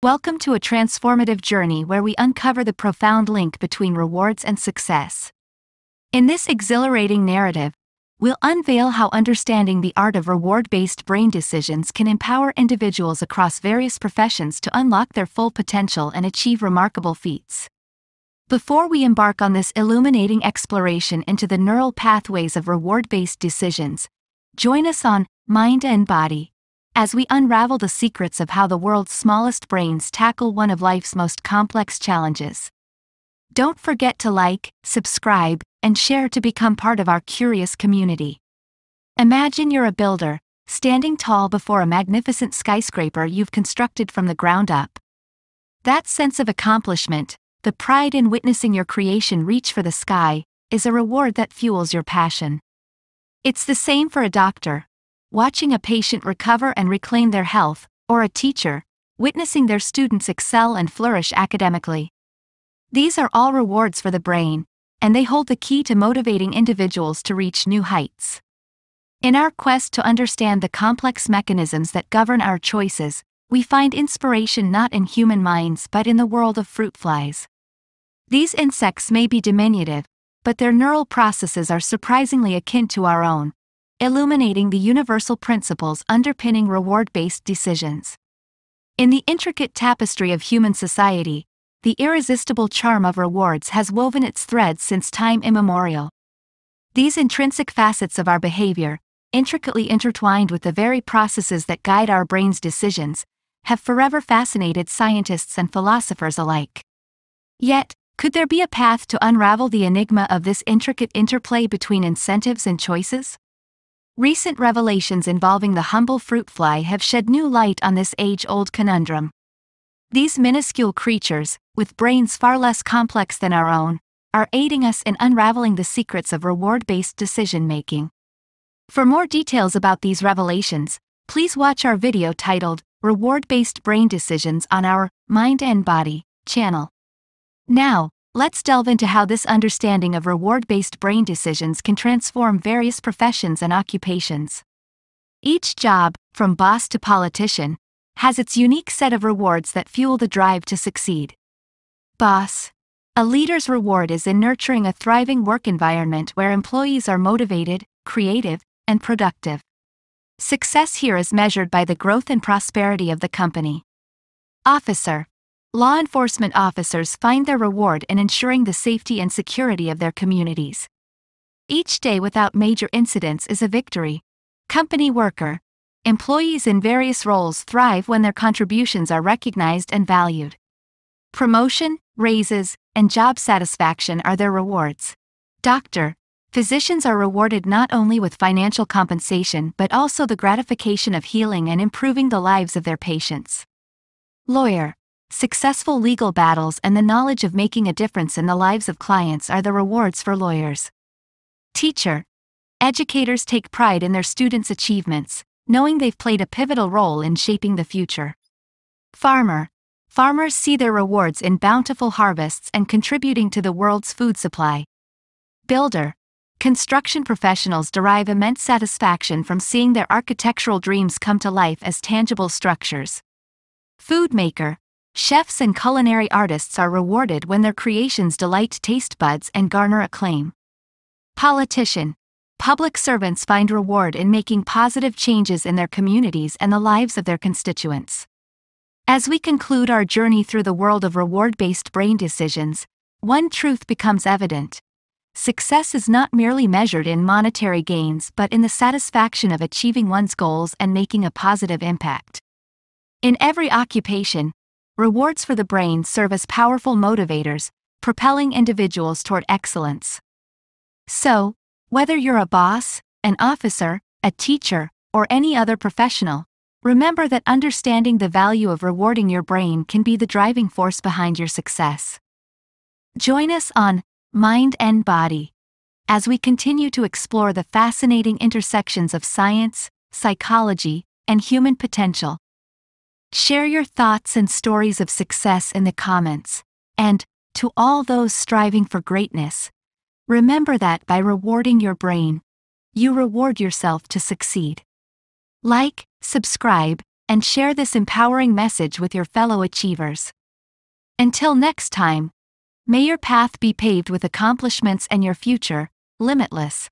Welcome to a transformative journey where we uncover the profound link between rewards and success. In this exhilarating narrative, we'll unveil how understanding the art of reward based brain decisions can empower individuals across various professions to unlock their full potential and achieve remarkable feats. Before we embark on this illuminating exploration into the neural pathways of reward based decisions, join us on Mind and Body as we unravel the secrets of how the world's smallest brains tackle one of life's most complex challenges. Don't forget to like, subscribe, and share to become part of our curious community. Imagine you're a builder, standing tall before a magnificent skyscraper you've constructed from the ground up. That sense of accomplishment, the pride in witnessing your creation reach for the sky, is a reward that fuels your passion. It's the same for a doctor, watching a patient recover and reclaim their health, or a teacher, witnessing their students excel and flourish academically. These are all rewards for the brain, and they hold the key to motivating individuals to reach new heights. In our quest to understand the complex mechanisms that govern our choices, we find inspiration not in human minds but in the world of fruit flies. These insects may be diminutive, but their neural processes are surprisingly akin to our own, illuminating the universal principles underpinning reward based decisions. In the intricate tapestry of human society, the irresistible charm of rewards has woven its threads since time immemorial. These intrinsic facets of our behavior, intricately intertwined with the very processes that guide our brain's decisions, have forever fascinated scientists and philosophers alike. Yet, could there be a path to unravel the enigma of this intricate interplay between incentives and choices? Recent revelations involving the humble fruit fly have shed new light on this age old conundrum. These minuscule creatures, with brains far less complex than our own, are aiding us in unraveling the secrets of reward based decision making. For more details about these revelations, please watch our video titled Reward Based Brain Decisions on our Mind and Body channel. Now, Let's delve into how this understanding of reward based brain decisions can transform various professions and occupations. Each job, from boss to politician, has its unique set of rewards that fuel the drive to succeed. Boss. A leader's reward is in nurturing a thriving work environment where employees are motivated, creative, and productive. Success here is measured by the growth and prosperity of the company. Officer law enforcement officers find their reward in ensuring the safety and security of their communities. Each day without major incidents is a victory. Company worker. Employees in various roles thrive when their contributions are recognized and valued. Promotion, raises, and job satisfaction are their rewards. Doctor. Physicians are rewarded not only with financial compensation but also the gratification of healing and improving the lives of their patients. Lawyer. Successful legal battles and the knowledge of making a difference in the lives of clients are the rewards for lawyers. Teacher. Educators take pride in their students' achievements, knowing they've played a pivotal role in shaping the future. Farmer. Farmers see their rewards in bountiful harvests and contributing to the world's food supply. Builder. Construction professionals derive immense satisfaction from seeing their architectural dreams come to life as tangible structures. Food maker. Chefs and culinary artists are rewarded when their creations delight taste buds and garner acclaim. Politician. Public servants find reward in making positive changes in their communities and the lives of their constituents. As we conclude our journey through the world of reward based brain decisions, one truth becomes evident. Success is not merely measured in monetary gains but in the satisfaction of achieving one's goals and making a positive impact. In every occupation, Rewards for the brain serve as powerful motivators, propelling individuals toward excellence. So, whether you're a boss, an officer, a teacher, or any other professional, remember that understanding the value of rewarding your brain can be the driving force behind your success. Join us on Mind and Body as we continue to explore the fascinating intersections of science, psychology, and human potential. Share your thoughts and stories of success in the comments. And, to all those striving for greatness, remember that by rewarding your brain, you reward yourself to succeed. Like, subscribe, and share this empowering message with your fellow achievers. Until next time, may your path be paved with accomplishments and your future, limitless.